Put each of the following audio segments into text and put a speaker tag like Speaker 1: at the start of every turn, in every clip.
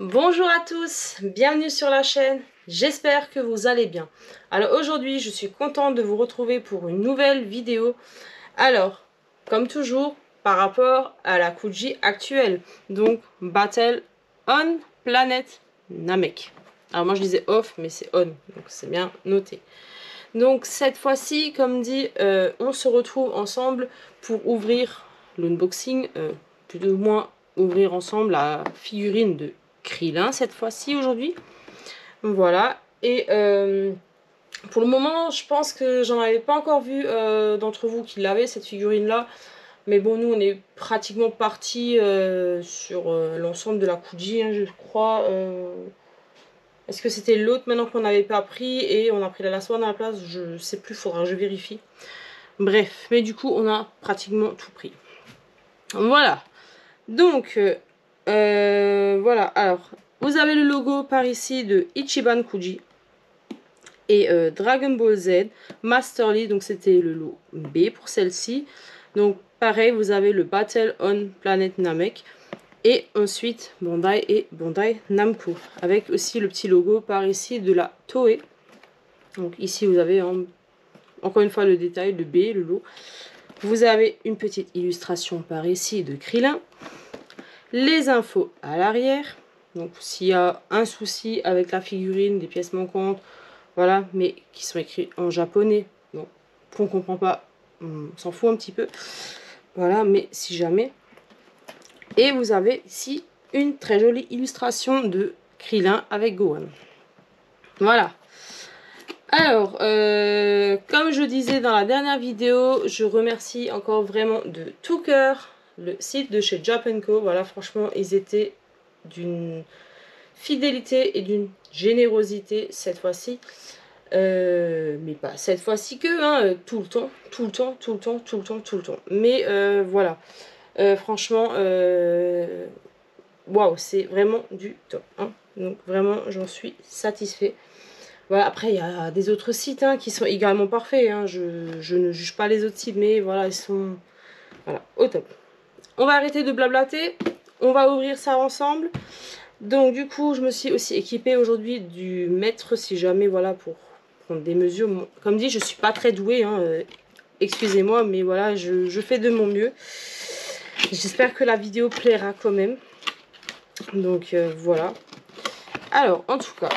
Speaker 1: Bonjour à tous, bienvenue sur la chaîne, j'espère que vous allez bien. Alors aujourd'hui je suis contente de vous retrouver pour une nouvelle vidéo. Alors, comme toujours, par rapport à la Kuji actuelle, donc Battle on Planet Namek. Alors moi je disais off mais c'est on, donc c'est bien noté. Donc cette fois-ci, comme dit, euh, on se retrouve ensemble pour ouvrir l'unboxing, euh, plus ou moins ouvrir ensemble la figurine de Cette fois-ci aujourd'hui. Voilà. Et euh, pour le moment, je pense que j'en avais pas encore vu euh, d'entre vous qui l'avaient cette figurine-là. Mais bon, nous, on est pratiquement parti euh, sur l'ensemble de la Kuji, hein, je crois. Est-ce que c'était l'autre maintenant qu'on n'avait pas pris et on a pris la Last à la place? Je sais plus, faudra que je vérifie. Bref, mais du coup, on a pratiquement tout pris. Voilà. Donc, euh, voilà, alors, vous avez le logo par ici de Ichiban Kuji et euh, Dragon Ball Z, Masterly, donc c'était le lot B pour celle-ci. Donc pareil, vous avez le Battle on Planet Namek et ensuite Bandai et Bandai Namco avec aussi le petit logo par ici de la Toei. Donc ici vous avez encore une fois le détail, le B, le lot. Vous avez une petite illustration par ici de Krillin les infos à l'arrière. Donc s'il y a un souci avec la figurine, des pièces manquantes, voilà, mais qui sont écrits en japonais, donc on ne comprend pas, on s'en fout un petit peu. Voilà, mais si jamais. Et vous avez ici une très jolie illustration de Krillin avec Gohan. Voilà. Alors, euh, comme je disais dans la dernière vidéo, je remercie encore vraiment de tout cœur le site de chez Japanco. Voilà, franchement, ils étaient d'une fidélité et d'une générosité cette fois-ci. Euh, mais pas cette fois-ci que, hein, euh, tout le temps, tout le temps, tout le temps, tout le temps, tout le temps. Mais euh, voilà, franchement, waouh, c'est vraiment du top. Hein. Donc vraiment, j'en suis satisfait. Voilà, après, il y a des autres sites hein, qui sont également parfaits. Je, je, ne juge pas les autres sites, mais voilà, ils sont voilà, au top. On va arrêter de blablater. On va ouvrir ça ensemble. Donc du coup, je me suis aussi équipée aujourd'hui du mètre si jamais, voilà, pour prendre des mesures. Comme dit, je suis pas très douée, hein, euh, excusez-moi, mais voilà, je, fais de mon mieux. J'espère que la vidéo plaira quand même. Donc euh, voilà. Alors, en tout cas,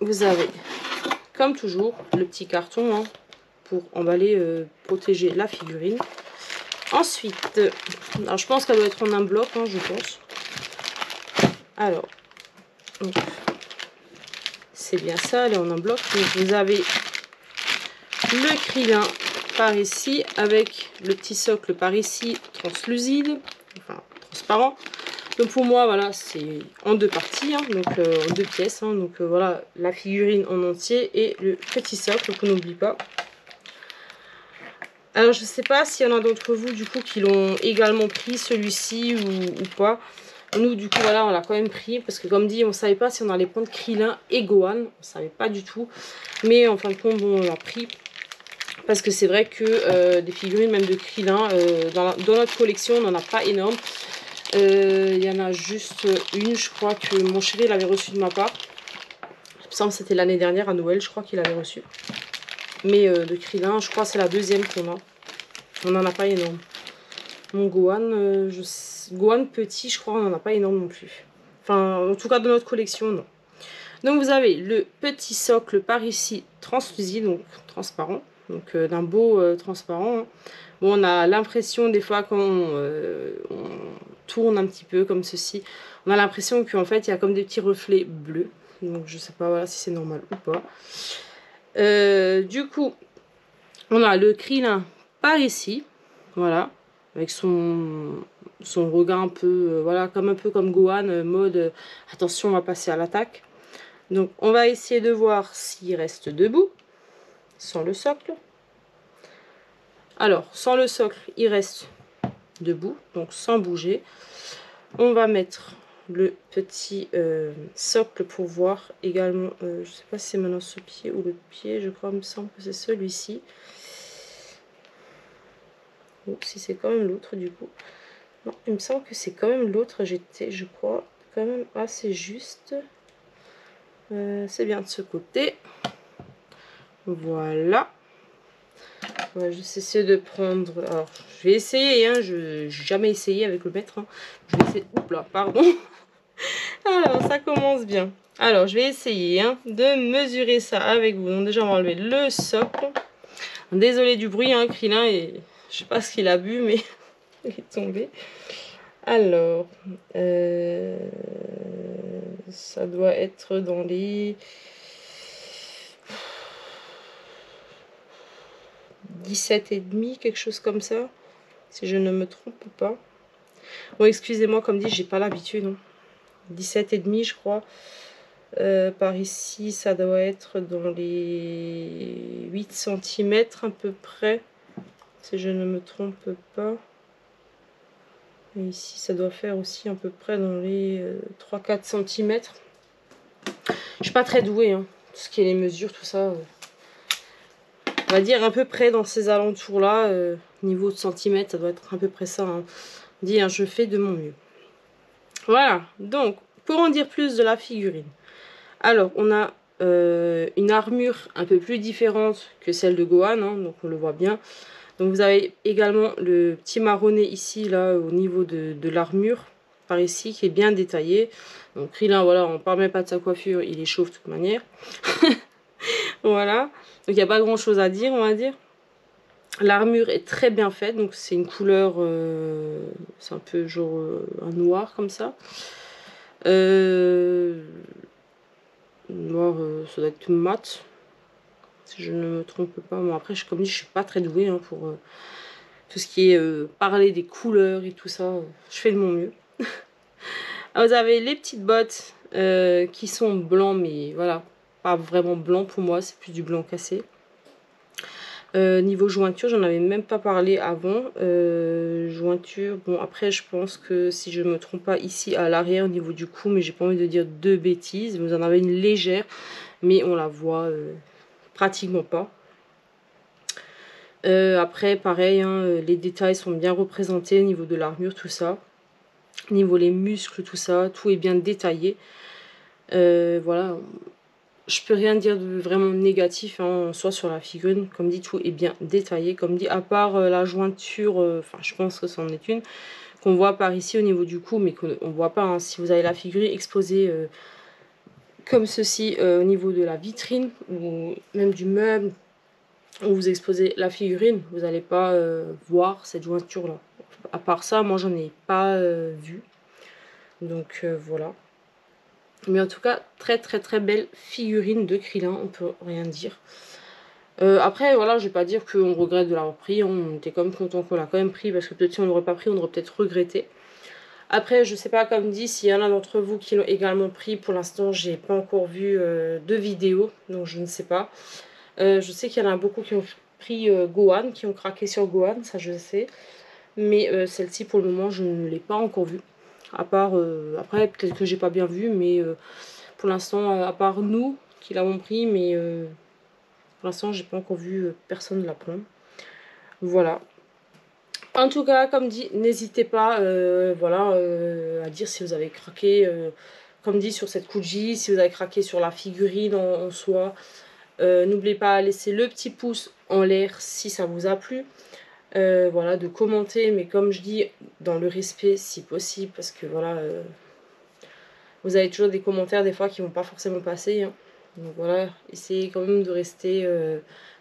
Speaker 1: vous avez, comme toujours, le petit carton hein, pour emballer, euh, protéger la figurine. Ensuite, alors je pense qu'elle doit être en un bloc, hein, je pense. Alors, c'est bien ça, elle est en un bloc. Donc vous avez le Krillin par ici, avec le petit socle par ici, translucide, enfin transparent. Donc pour moi, voilà, c'est en deux parties, hein, donc euh, en deux pièces. Hein. donc euh, voilà, la figurine en entier et le petit socle qu'on n'oublie pas. Alors je sais pas s'il y en a d'entre vous du coup qui l'ont également pris celui-ci ou, pas. Nous du coup voilà on l'a quand même pris parce que comme dit on savait pas si on allait prendre Krillin et Gohan. On savait pas du tout. Mais en fin de compte bon, on l'a pris. Parce que c'est vrai que euh, des figurines même de Krillin euh, dans, notre collection on n'en a pas énorme. Euh, il y en a juste une je crois que mon chéri l'avait reçu de ma part. Il me semble que c'était l'année dernière à Noël je crois qu'il avait reçu. Mais de Krillin je crois que c'est la deuxième qu'on a. On n'en a pas énorme. Mon Gohan, euh. Gohan petit, je crois, on n'en a pas énorme non plus. Enfin, en tout cas, de notre collection, non. Donc, vous avez le petit socle par ici, translucide, donc transparent. Donc, euh, d'un beau euh, transparent. Hein. On a l'impression, des fois, quand on, tourne un petit peu comme ceci, on a l'impression qu'en fait, il y a comme des petits reflets bleus. Donc, je sais pas si c'est normal ou pas. Du coup, on a le Krillin par ici, voilà, avec son, son regard un peu, euh, voilà, comme un peu comme Gohan, euh, mode euh, attention, on va passer à l'attaque. Donc, on va essayer de voir s'il reste debout, sans le socle. Alors, sans le socle, il reste debout, donc sans bouger. On va mettre le petit socle pour voir également, je ne sais pas si c'est maintenant ce pied ou le pied, je crois, il me semble que c'est celui-ci si c'est quand même l'autre du coup. Non, il me semble que c'est quand même l'autre. J'étais, je crois, quand même assez juste. Euh, c'est bien de ce côté. Voilà. On va juste essayer de prendre... Alors, je vais essayer, hein, je n'ai jamais essayé avec le maître. Hein. Je vais essayer... Oups là, pardon. Alors, ça commence bien. Alors, je vais essayer hein, de mesurer ça avec vous. Donc, déjà, on va enlever le socle. Désolé du bruit, hein, Krillin, et je sais pas ce qu'il a bu, mais il est tombé. Alors, euh, ça doit être dans les 17 et demi, quelque chose comme ça, si je ne me trompe pas. Bon, excusez-moi, comme dit, j'ai pas l'habitude. non 17 et demi, je crois. Euh, par ici, ça doit être dans les 8 cm à peu près, si je ne me trompe pas. Et ici, ça doit faire aussi à peu près dans les 3-4 euh, cm. Je suis pas très douée, hein, tout ce qui est les mesures, tout ça. Euh. on va dire à peu près dans ces alentours-là, euh, niveau de centimètres, ça doit être à peu près ça. Hein. On dit, hein, je fais de mon mieux. Voilà, donc, pour en dire plus de la figurine. Alors, on a une armure un peu plus différente que celle de Gohan, donc on le voit bien. Donc vous avez également le petit marronné ici, là, au niveau de, l'armure, par ici, qui est bien détaillé. Donc Krillin, voilà, on parle même pas de sa coiffure, il est chauve de toute manière. voilà, donc il n'y a pas grand chose à dire, on va dire. L'armure est très bien faite, donc c'est une couleur, euh, c'est un peu genre euh, un noir comme ça. Euh, noir, ça doit être mat, si je ne me trompe pas. Bon, après, je, comme dit, je suis pas très douée hein, pour tout ce qui est parler des couleurs et tout ça. Je fais de mon mieux. vous avez les petites bottes qui sont blancs, mais voilà, pas vraiment blanc pour moi, c'est plus du blanc cassé. niveau jointure, j'en avais même pas parlé avant. jointure, bon après je pense que si je me trompe pas ici à l'arrière au niveau du cou, mais j'ai pas envie de dire deux bêtises. Vous en avez une légère, mais on la voit pratiquement pas. Euh, après, pareil, hein, euh, les détails sont bien représentés au niveau de l'armure, tout ça. Niveau les muscles, tout ça, tout est bien détaillé. Euh, voilà, je peux rien dire de vraiment négatif, hein, soit sur la figurine. Comme dit, tout est bien détaillé. Comme dit, à part la jointure, enfin, je pense que c'en est une, qu'on voit par ici au niveau du cou, mais qu'on ne voit pas. Hein. si vous avez la figurine exposée comme ceci euh, au niveau de la vitrine ou même du meuble où vous exposez la figurine, vous n'allez pas euh, voir cette jointure là. À part ça, moi j'en ai pas euh, vu. Donc voilà. Mais en tout cas, très très très belle figurine de Krillin, on peut rien dire. après, voilà, je vais pas dire qu'on regrette de l'avoir pris, on était quand même content qu'on l'a quand même pris, parce que peut-être si on l'aurait pas pris, on aurait peut-être regretté. Après, je sais pas, comme dit, s'il y en a d'entre vous qui l'ont également pris. Pour l'instant, j'ai pas encore vu euh, de vidéo, donc je ne sais pas. Euh, je sais qu'il y en a beaucoup qui ont pris euh, Gohan, qui ont craqué sur Gohan, ça je sais. Mais celle-ci, pour le moment, je ne l'ai pas encore vue. À part, après, peut-être que j'ai pas bien vu, mais pour l'instant, à part nous qui l'avons pris, mais pour l'instant, j'ai pas encore vu personne la prendre. Voilà. En tout cas, comme dit, n'hésitez pas euh, voilà, euh, à dire si vous avez craqué, euh, comme dit, sur cette Kuji, si vous avez craqué sur la figurine en, soi. N'oubliez pas à laisser le petit pouce en l'air si ça vous a plu. Voilà, de commenter, mais comme je dis, dans le respect si possible, parce que voilà, vous avez toujours des commentaires des fois qui vont pas forcément passer. Hein. Donc voilà, essayez quand même de rester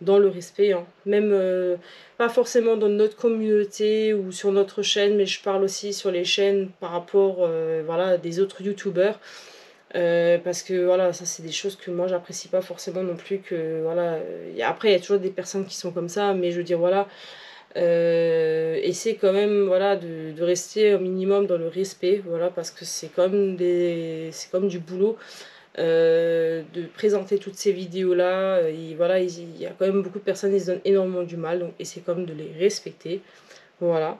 Speaker 1: dans le respect. Hein. Même euh, pas forcément dans notre communauté ou sur notre chaîne, mais je parle aussi sur les chaînes par rapport euh, voilà, des autres youtubeurs. Euh, parce que voilà, ça c'est des choses que moi j'apprécie pas forcément non plus. que voilà Après, il y a toujours des personnes qui sont comme ça, mais je veux dire, voilà. Essayer quand même voilà, de, rester au minimum dans le respect, voilà, parce que c'est comme, comme du boulot. Euh, de présenter toutes ces vidéos là et voilà il, y a quand même beaucoup de personnes qui se donnent énormément du mal donc essayez comme de les respecter voilà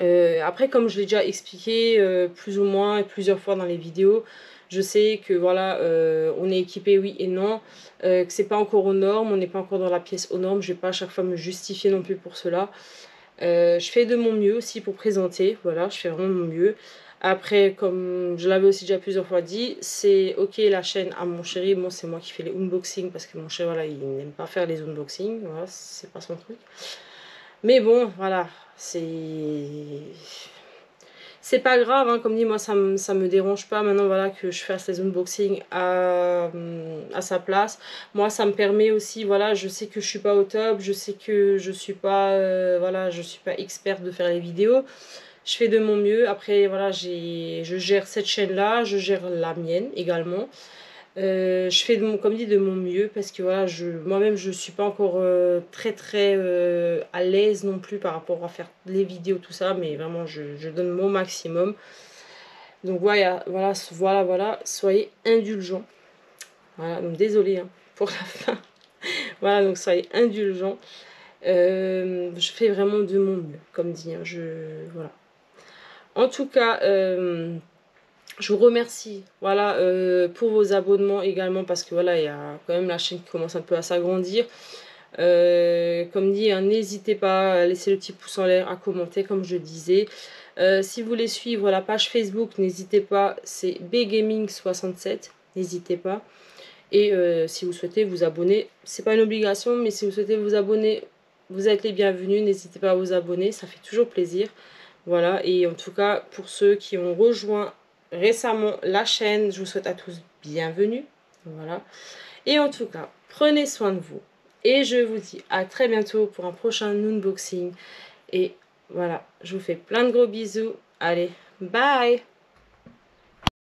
Speaker 1: euh, après comme je l'ai déjà expliqué euh, plus ou moins plusieurs fois dans les vidéos je sais que voilà on est équipé oui et non que c'est pas encore aux normes on n'est pas encore dans la pièce aux normes je vais pas à chaque fois me justifier non plus pour cela je fais de mon mieux aussi pour présenter voilà je fais vraiment mon mieux Après, comme je l'avais aussi déjà plusieurs fois dit, c'est ok la chaîne à mon chéri. Bon, c'est moi qui fais les unboxings parce que mon chéri, voilà, il n'aime pas faire les unboxings. Voilà, c'est pas son truc. Mais bon, voilà, c'est c'est pas grave, hein, comme dit, moi ça, ça me dérange pas maintenant voilà, que je fasse les unboxings à, à, sa place. Moi ça me permet aussi, voilà, je sais que je suis pas au top, je sais que je suis pas, euh, voilà, je suis pas experte de faire les vidéos. Je fais de mon mieux. Après, voilà, je gère cette chaîne-là, je gère la mienne également. Euh, je fais de mon, comme dit de mon mieux parce que voilà, je, moi-même je suis pas encore euh, très très euh, à l'aise non plus par rapport à faire les vidéos tout ça, mais vraiment je, donne mon maximum. Donc voilà, voilà, voilà, voilà, soyez indulgents. Voilà, donc désolé hein, pour la fin. voilà, donc soyez indulgents. je fais vraiment de mon mieux, comme dit. Hein, je, voilà. En tout cas, je vous remercie voilà, euh, pour vos abonnements également parce que voilà, il y a quand même la chaîne qui commence un peu à s'agrandir. Euh, comme dit, hein, n'hésitez pas à laisser le petit pouce en l'air, à commenter comme je disais. Euh, si vous voulez suivre la page Facebook, n'hésitez pas, c'est bgaming67, n'hésitez pas. Et si vous souhaitez vous abonner, c'est pas une obligation, mais si vous souhaitez vous abonner, vous êtes les bienvenus, n'hésitez pas à vous abonner, ça fait toujours plaisir. Voilà, et en tout cas, pour ceux qui ont rejoint récemment la chaîne. Je vous souhaite à tous bienvenue. Voilà. Et en tout cas, prenez soin de vous. Et je vous dis à très bientôt pour un prochain unboxing. Et voilà, je vous fais plein de gros bisous. Allez, bye